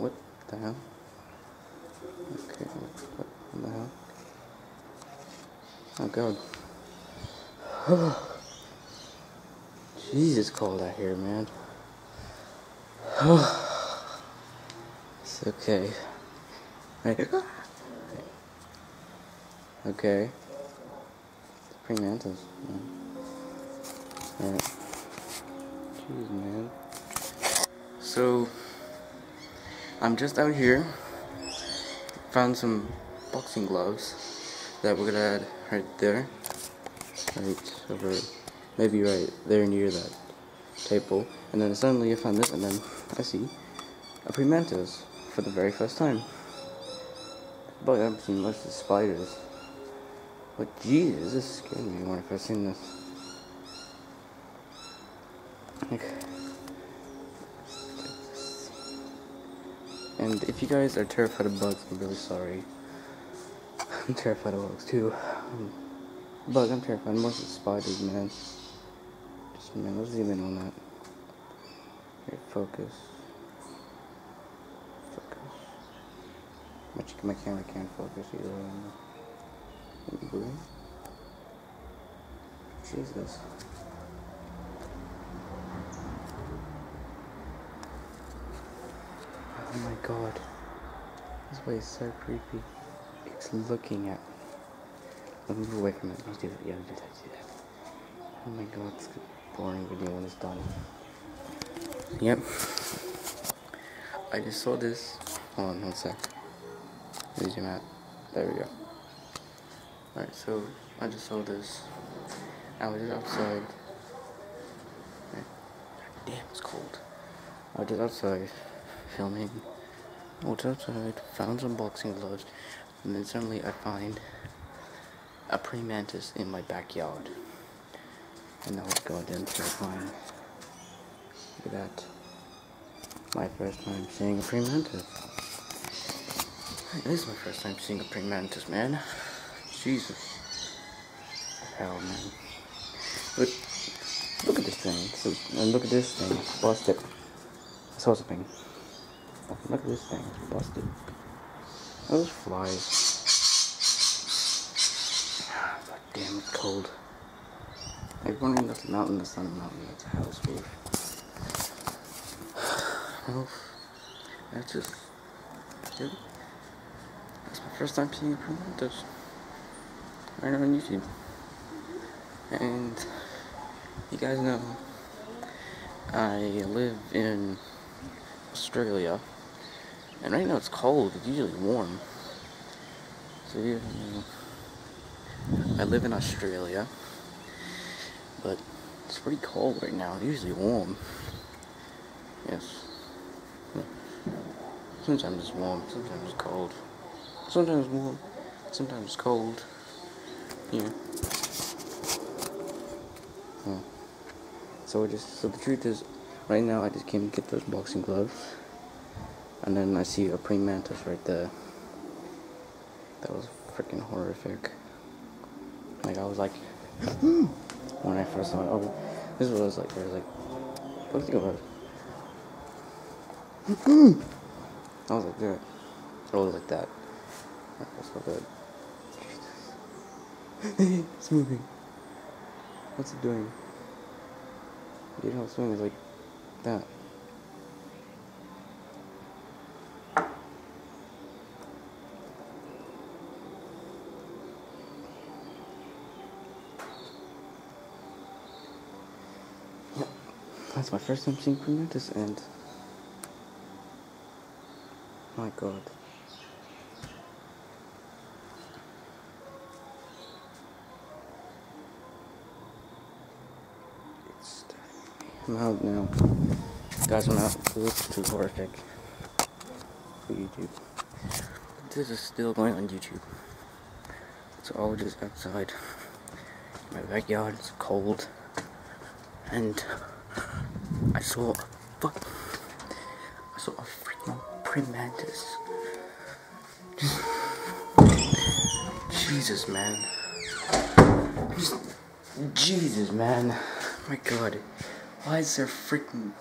What the hell? Okay, what, what the hell? Oh god. Jesus cold out here, man. it's okay. Okay. Pretty mantis, man. Alright. Jeez, man. So, I'm just out here. Found some boxing gloves that we're gonna add right there. Right over, maybe right there near that table. And then suddenly I found this, and then I see a Primantis for the very first time. But I haven't seen most of the spiders. But Jesus, this scared me when I first seen this. And if you guys are terrified of bugs, I'm really sorry. I'm terrified of bugs too. Um, bug, I'm terrified. Most of spiders, man. Just man, let's zoom in on that. Okay, focus. Focus. My, my camera can't focus either. Jesus. Oh my god. This way is so creepy. It's looking at me move away from it. Let's do that. Yeah, do that, do that. Oh my god, it's a boring video when it's done. Yep. I just saw this. Hold on one sec. Me zoom out. There we go. Alright, so I just saw this. I was just outside. Damn, it's cold. I was just outside filming. I outside, found some boxing gloves, and then suddenly I find a praying mantis in my backyard. And I was to find. Look at that. My first time seeing a praying mantis. This is my first time seeing a praying mantis, man. Jesus. Hell, man. Look, look at this thing. look at this thing. Busted. I saw something. Look at this thing. Busted. Those flies. Ah, God damn, it's cold. Like running up the mountain, that's not a mountain, that's a house roof. That's just, dude. That's my first time seeing a Primantis right on YouTube. And you guys know I live in Australia, and right now it's cold. It's usually warm. So you know, I live in Australia, but it's pretty cold right now. It's usually warm. Yes. Sometimes it's warm. Sometimes it's cold. Sometimes warm. Sometimes cold. Yeah. So just so the truth is, right now I just came to get those boxing gloves, and then I see a praying mantis right there. That was freaking horrific. Like I was like, when I first saw it, oh, this was like, I was like, what do you think about it? I was like that. I was like that. That was so good. it's moving. What's it doing? You know, swing is like that. That's my first time seeing Primantis and my god. I'm out now. Guys, I'm out. This is too horrific for YouTube. This is still going on YouTube. It's all just outside. My backyard is cold. And I saw fuck I saw a freaking primantis. Jesus man. Jesus man. My god. Why is there freaking...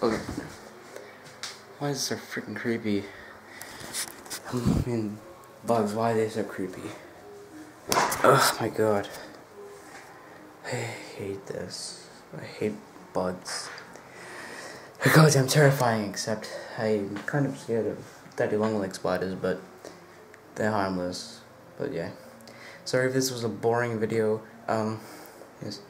Oh. Why is there freaking creepy? I mean, bugs, why are they so creepy? Oh my god. I hate this. I hate bugs. They're goddamn terrifying, except I'm kind of scared of daddy long leg spiders, but they're harmless. But yeah. Sorry if this was a boring video. Um, yes.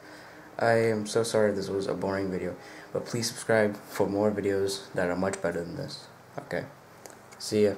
I am so sorry this was a boring video. But please subscribe for more videos that are much better than this. Okay. See ya.